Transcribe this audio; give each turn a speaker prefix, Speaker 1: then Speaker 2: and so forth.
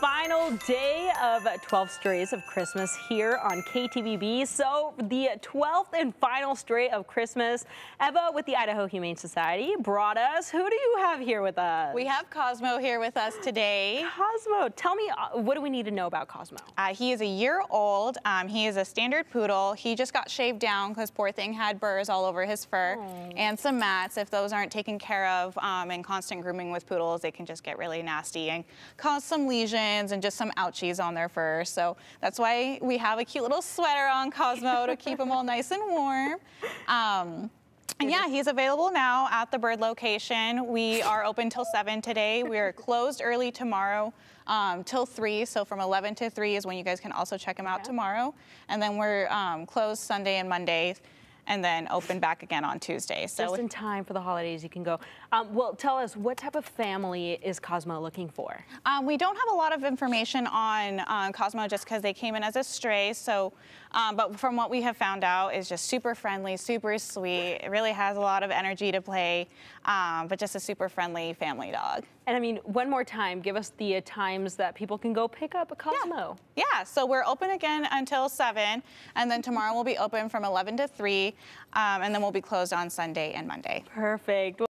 Speaker 1: final day of 12 Strays of Christmas here on KTVB. So the 12th and final stray of Christmas, Eva with the Idaho Humane Society brought us. Who do you have here with us?
Speaker 2: We have Cosmo here with us today.
Speaker 1: Cosmo, tell me, uh, what do we need to know about Cosmo?
Speaker 2: Uh, he is a year old. Um, he is a standard poodle. He just got shaved down because poor thing had burrs all over his fur Aww. and some mats. If those aren't taken care of um, and constant grooming with poodles, they can just get really nasty and cause some lesions and just some ouchies on their fur. So that's why we have a cute little sweater on Cosmo to keep him all nice and warm. Um, and yeah, he's available now at the bird location. We are open till 7 today. We are closed early tomorrow um, till 3. So from 11 to 3 is when you guys can also check him out tomorrow. And then we're um, closed Sunday and Monday and then open back again on Tuesday.
Speaker 1: So just in time for the holidays, you can go. Um, well, tell us what type of family is Cosmo looking for?
Speaker 2: Um, we don't have a lot of information on uh, Cosmo just because they came in as a stray. So, um, but from what we have found out, is just super friendly, super sweet. It really has a lot of energy to play, um, but just a super friendly family dog.
Speaker 1: And I mean, one more time, give us the uh, times that people can go pick up a Cosmo.
Speaker 2: Yeah. yeah, so we're open again until 7, and then tomorrow we'll be open from 11 to 3, um, and then we'll be closed on Sunday and Monday.
Speaker 1: Perfect.